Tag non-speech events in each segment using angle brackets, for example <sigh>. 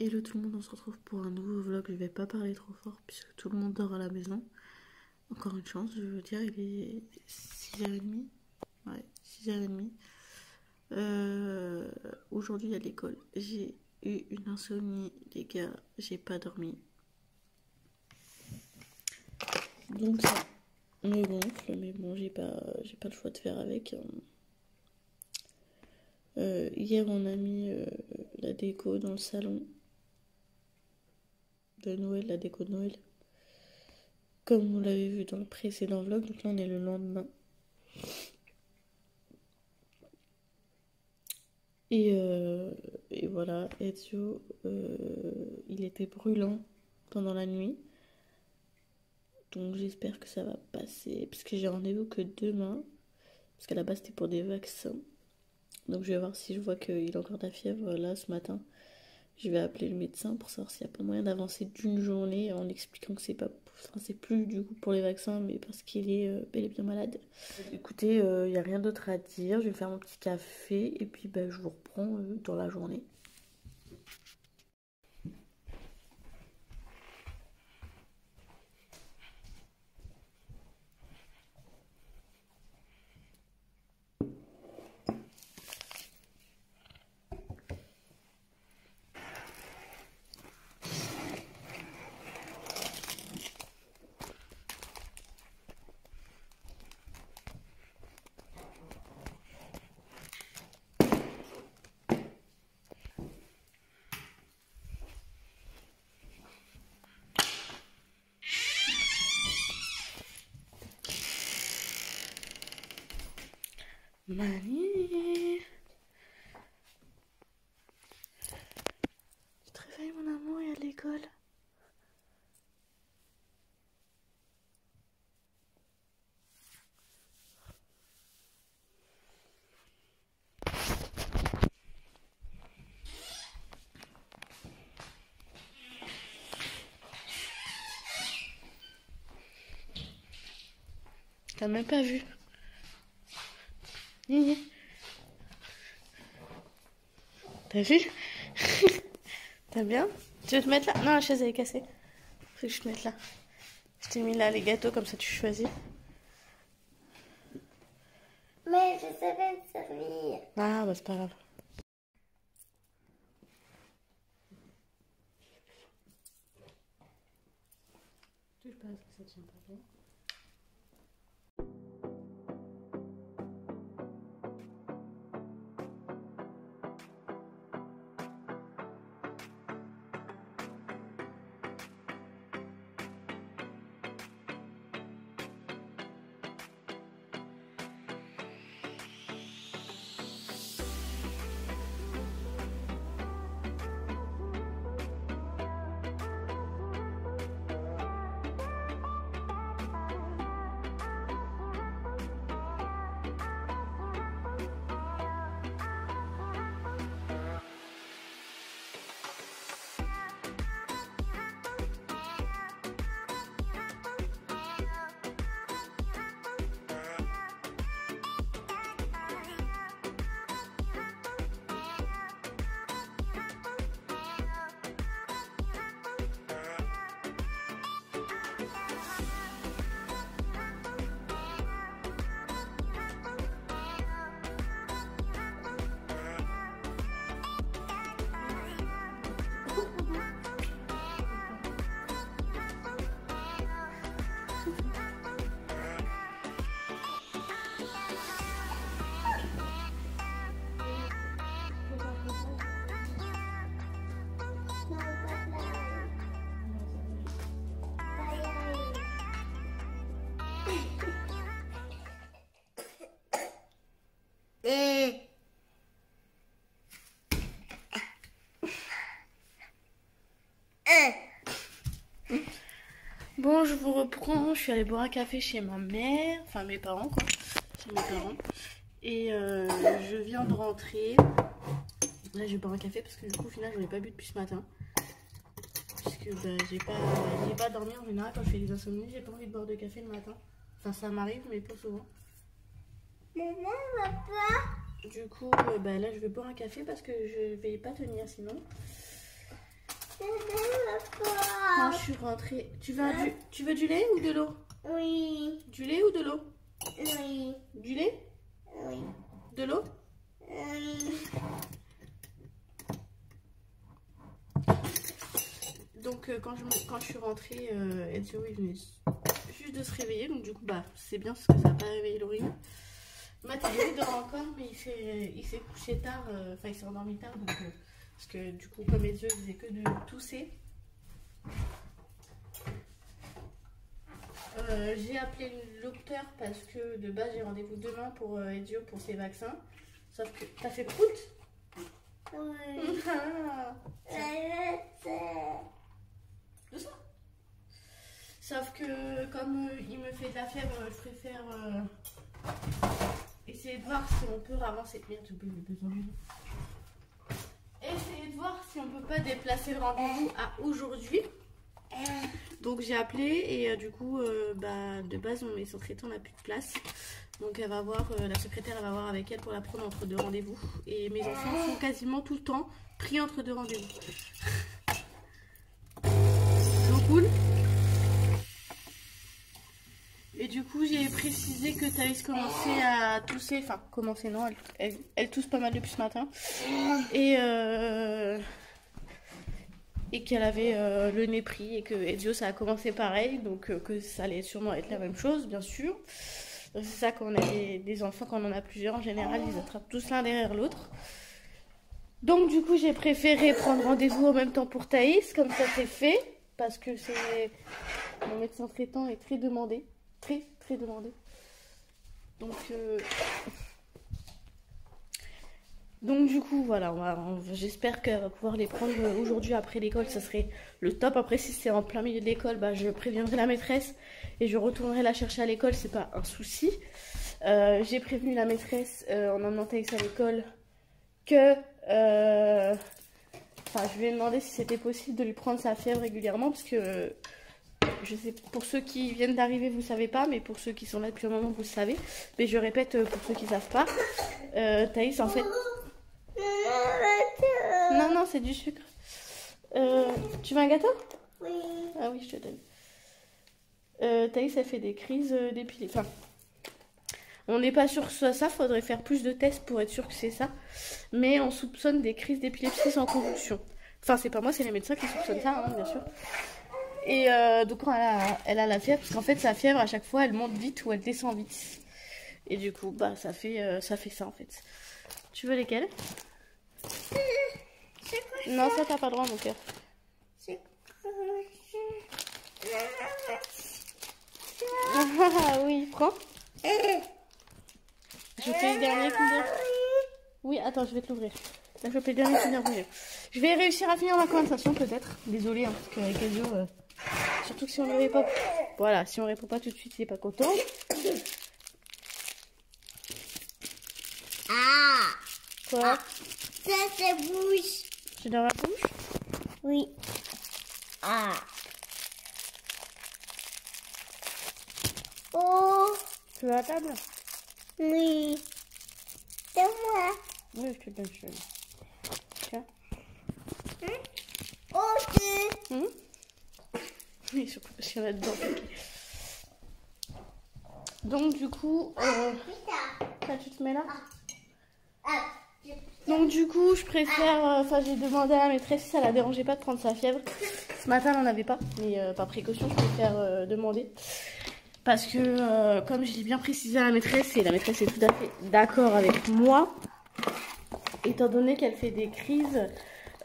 Hello tout le monde, on se retrouve pour un nouveau vlog. Je vais pas parler trop fort puisque tout le monde dort à la maison. Encore une chance, je veux dire, il est 6h30. Ouais, 6h30. Euh, Aujourd'hui à l'école, j'ai eu une insomnie, les gars. J'ai pas dormi. Donc ça me gonfle, mais bon, j'ai pas, pas le choix de faire avec. hein. Euh, hier, on a mis euh, la déco dans le salon de Noël, la déco de Noël. Comme vous l'avez vu dans le précédent vlog, donc là on est le lendemain. Et, euh, voilà, Ezio, euh, il était brûlant pendant la nuit. Donc j'espère que ça va passer, puisque j'ai rendez-vous que demain. Parce qu'à la base c'était pour des vaccins. Donc je vais voir si je vois qu'il a encore de la fièvre là ce matin. Je vais appeler le médecin pour savoir s'il n'y a pas moyen d'avancer d'une journée en expliquant que c'est pas enfin, c'est plus du coup pour les vaccins mais parce qu'il est euh, bel et bien malade. Écoutez, il n'y a rien d'autre à dire. Je vais faire mon petit café et puis bah, je vous reprends euh, dans la journée. Mani Tu te réveilles mon amour et à l'école T'as même pas vu. T'as vu? <laughs> T'as bien? Tu veux te mettre là? Non, la chaise elle est cassée. Faut que je te mette là. Je t'ai mis là les gâteaux, comme ça tu choisis. Mais je savais me servir. Ah, bah c'est pas grave. Touche pas à ce que ça tient pas Bon, je vous reprends. Je suis allée boire un café chez ma mère, enfin mes parents quoi, chez mes parents. Et euh, je viens de rentrer. Là, je vais boire un café parce que du coup, au final, j'en ai pas bu depuis ce matin. Puisque bah, j'ai pas, pas dormi en général quand je fais des insomnies. J'ai pas envie de boire de café le matin. Enfin, ça m'arrive, mais pas souvent. Maman, papa. Du coup, euh, bah, là, je vais boire un café parce que je vais pas tenir sinon. Quand je suis rentrée, tu veux, du, tu veux du lait ou de l'eau? Oui. Du lait ou de l'eau? Oui. Du lait? Oui. De l'eau? Donc euh, quand, je, quand je suis rentrée, euh, Ezio il venait juste de se réveiller. Donc du coup, bah c'est bien parce que ça n'a pas réveillé Laurie. Mathieu dort encore, mais il s'est couché tard. euh, Enfin, il s'est endormi tard. Donc, euh, parce que du coup, comme Ezio il faisait que de tousser. Euh, j'ai appelé le docteur parce que de base j'ai rendez-vous demain pour euh, Ezio pour ses vaccins. Sauf que t'as fait prout? Oui. <laughs> Ah. Doucement. Sauf que comme euh, il me fait de fièvre, je préfère euh, essayer de voir si on peut d'une. Essayer de voir si on peut pas déplacer le rendez-vous à aujourd'hui. Donc j'ai appelé et euh, du coup, euh, bah, de base, on est secrétaire, on n'a plus de place. Donc elle va voir, euh, la secrétaire, elle va voir avec elle pour la prendre entre deux rendez-vous. Et mes enfants sont quasiment tout le temps pris entre deux rendez-vous. <laughs> Donc cool. Du coup, j'ai précisé que Thaïs commençait à tousser. Enfin, commençait, non, elle, tousse pas mal depuis ce matin. Et, euh, qu'elle avait euh, le nez pris et que Ezio, ça a commencé pareil. Donc, euh, que ça allait sûrement être la même chose, bien sûr. C'est ça quand on a des, des enfants, quand on en a plusieurs, en général, ils attrapent tous l'un derrière l'autre. Donc, du coup, j'ai préféré prendre rendez-vous en même temps pour Thaïs, comme ça c'est fait. Parce que c'est. Mon médecin traitant est très demandé. Très, très demandé. Donc. euh, Donc, du coup, voilà. on J'espère qu'elle va pouvoir les prendre aujourd'hui après l'école. Ça serait le top. Après, si c'est en plein milieu de l'école, bah, je préviendrai la maîtresse et je retournerai la chercher à l'école. C'est pas un souci. Euh, J'ai prévenu la maîtresse euh, en emmenant Thaïs à l'école que. euh, Enfin, je lui ai demandé si c'était possible de lui prendre sa fièvre régulièrement parce que je sais pour ceux qui viennent d'arriver vous savez pas mais pour ceux qui sont là depuis un moment vous le savez mais je répète euh, pour ceux qui savent pas euh, Thaïs en fait non non c'est du sucre Euh, tu veux un gâteau? Oui. ah oui je te donne euh, Thaïs elle fait des crises d'épilepsie enfin on n'est pas sûr que ce soit ça, faudrait faire plus de tests pour être sûr que c'est ça. Mais on soupçonne des crises d'épilepsie sans convulsion. Enfin, c'est pas moi, c'est les médecins qui soupçonnent ça, hein, bien sûr. Et euh, donc, elle a, elle a la fièvre, parce qu'en fait, sa fièvre, à chaque fois, elle monte vite ou elle descend vite. Et du coup, bah, ça fait, euh, ça, en fait. Tu veux quoi Non, ça, t'as pas le droit, mon cœur. Ah oui, prends. Je fais le dernier Kinder. Oui, attends, je vais te l'ouvrir. Là, je le dernier. Je vais réussir à finir ma conversation, peut-être. Désolée, hein, parce qu'avec Ezio, euh, surtout que si on ne répond pas... Voilà, si on répond pas tout de suite, il est pas content. Ah Quoi Ça, c'est bouche. Tu dans la bouche Oui. Ah. Oh, Tu veux la table oui. C'est moi. Oui, je te donne, donne. Tiens. Oh, c'est... Hum oui, qu'il y en a dedans. Donc, du coup... Euh... Tu te mets là Donc du coup, je préfère, euh, enfin j'ai demandé à la maîtresse si ça la dérangeait pas de prendre sa fièvre. Ce matin, elle n'en avait pas, mais euh, par précaution, je préfère demander. Parce que, comme je l'ai bien précisé à la maîtresse, et la maîtresse est tout à fait d'accord avec moi, étant donné qu'elle fait des crises,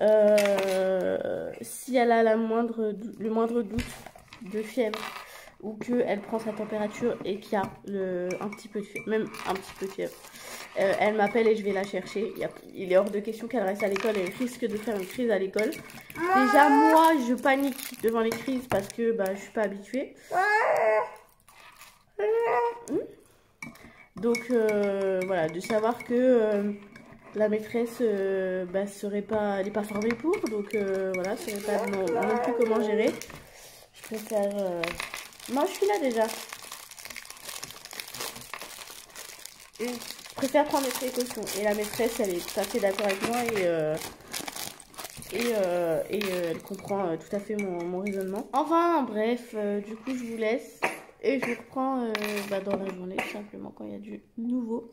euh, si elle a la moindre, le moindre doute de fièvre, ou qu'elle prend sa température et qu'il y a le, un petit peu de fièvre, même un petit peu de fièvre, euh, elle m'appelle et je vais la chercher. Il, y a- il est hors de question qu'elle reste à l'école. Elle risque de faire une crise à l'école. Déjà, moi, je panique devant les crises parce que bah, je suis pas habituée. Hmm. Donc, euh, voilà, de savoir que la maîtresse euh, bah, serait pas, elle n'est pas formée pour. Donc, euh, voilà, je ne saurait pas non, non plus comment gérer. Je préfère. euh, Moi, je suis là déjà. Je préfère prendre des précautions. Et la maîtresse, elle est tout à fait d'accord avec moi. Et, euh, elle comprend tout à fait mon, raisonnement. Enfin bref, du coup je vous laisse et je vous reprends bah, dans la journée simplement quand il y a du nouveau.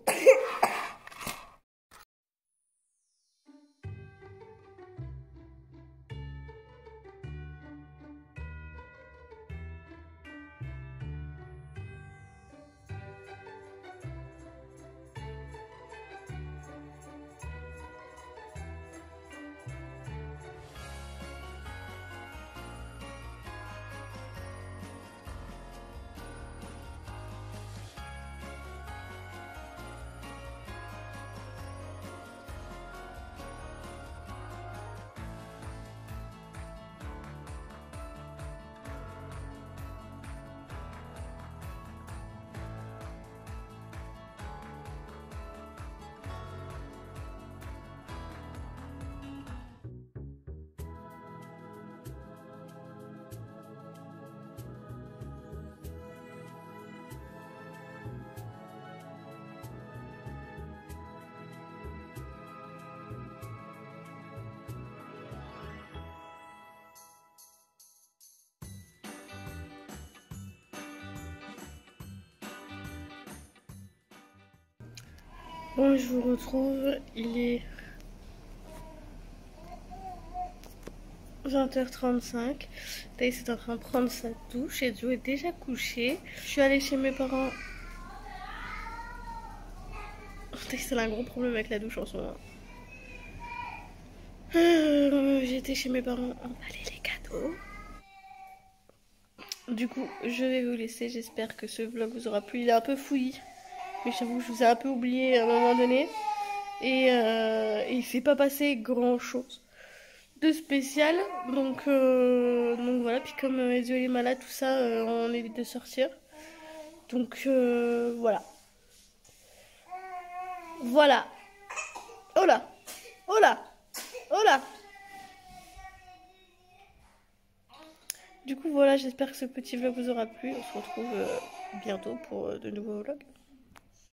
Bon, je vous retrouve, il est 20h35. Thaïs est en train de prendre sa douche et Joe est déjà couché. Je suis allée chez mes parents. Thaïs a un gros problème avec la douche en ce moment. Euh, J'étais chez mes parents emballer les cadeaux. Du coup, je vais vous laisser. J'espère que ce vlog vous aura plu. Il est un peu fouillis. Mais j'avoue, je vous ai un peu oublié à un moment donné. Et, euh, il s'est pas passé grand chose de spécial. Donc, euh, donc voilà. Puis comme euh, Ezio est malade, tout ça, on évite de sortir. Donc voilà. Voilà. Oh là. Oh là. Oh là. Du coup voilà, j'espère que ce petit vlog vous aura plu. On se retrouve bientôt pour de nouveaux vlogs.